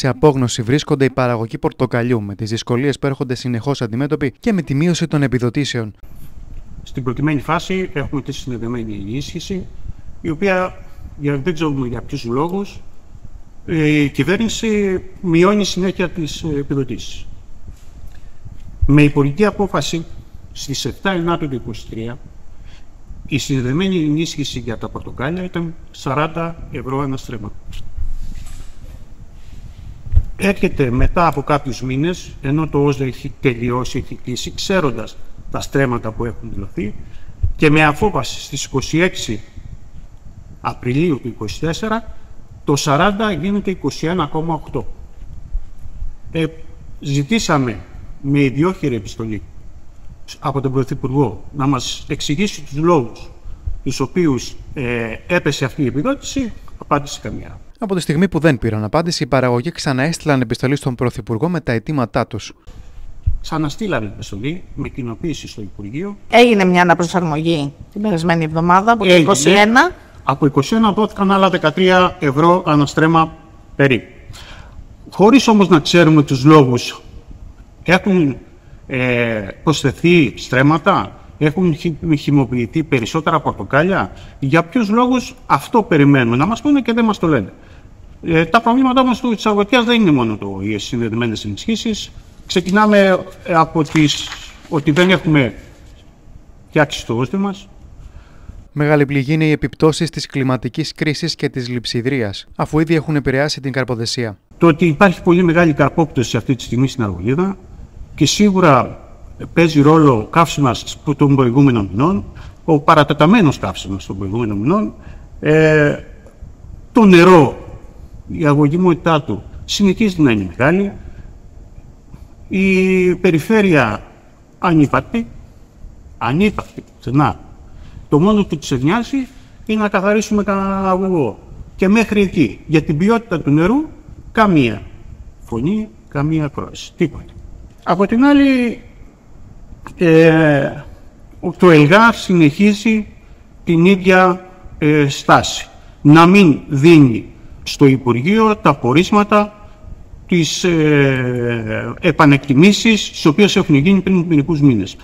Σε απόγνωση βρίσκονται οι παραγωγοί πορτοκαλιού με τις δυσκολίες που έρχονται συνεχώς αντιμέτωποι και με τη μείωση των επιδοτήσεων. Στην προκειμένη φάση έχουμε τη συνδεδεμένη ενίσχυση, η οποία για, δεν ξέρουμε για ποιους λόγους η κυβέρνηση μειώνει συνέχεια τις επιδοτήσεις. Με υπουργική απόφαση στις 7 Ιανουαρίου του 2023 η συνδεδεμένη ενίσχυση για τα πορτοκάλια ήταν 40 ευρώ ένα στρέμμα. Έρχεται μετά από κάποιους μήνες, ενώ το ΩΣΔΑ έχει τελειώσει, έχει κλείσει, ξέροντας τα στρέμματα που έχουν δηλωθεί και με αφόπαση στις 26 Απριλίου του 2024 το 40 γίνεται 21,8. Ε, ζητήσαμε με ιδιόχειρη επιστολή από τον Πρωθυπουργό να μας εξηγήσει τους λόγους τους οποίους ε, έπεσε αυτή η επιδότηση, απάντηση καμία. Από τη στιγμή που δεν πήραν απάντηση, οι παραγωγοί ξαναέστειλαν επιστολή στον Πρωθυπουργό με τα αιτήματά τους. Ξαναστήλαν επιστολή με κοινοποίηση στο Υπουργείο. Έγινε μια αναπροσαρμογή την περασμένη εβδομάδα από το 21. Από 21 δόθηκαν άλλα 13 ευρώ αναστρέμα περίπου. Χωρίς όμως να ξέρουμε τους λόγους, έχουν ε, προσθεθεί στρέμματα, έχουν χυμοποιηθεί περισσότερα πορτοκάλια. Για ποιους λόγους αυτό περιμένουμε να μας πούνε και δεν μας το λένε. Ε, τα προβλήματα όμως του αγροτιάς δεν είναι μόνο το, οι συνδεδεμένες ενισχύσεις. Ξεκινάμε από τις, ότι δεν έχουμε φτιάξει το όστιο μας. Μεγάλη πληγή είναι οι επιπτώσεις της κλιματικής κρίσης και της λειψιδρίας, αφού ήδη έχουν επηρεάσει την καρποδεσία. Το ότι υπάρχει πολύ μεγάλη καρπόπτωση αυτή τη στιγμή στην Αργολίδα και σίγουρα παίζει ρόλο καύσιμας των προηγούμενων μηνών, ο παρατεταμένος καύσιμας των προηγούμενων μηνών, ε, το νερό, η αγωγημότητά του συνεχίζει να είναι μεγάλη, η περιφέρεια ανύπαρκτη, ανύπαρκτη, ξανά. Το μόνο που της νοιάζει είναι να καθαρίσουμε κανένα αγωγό. Και μέχρι εκεί, για την ποιότητα του νερού, καμία φωνή, καμία κρόση, τίποτα. Από την άλλη, ε, το ΕΛΓΑ συνεχίζει την ίδια ε, στάση. Να μην δίνει στο Υπουργείο τα πορίσματα τις ε, επανεκτιμήσεις, τις οποίες έχουν γίνει πριν από μερικούς μήνες.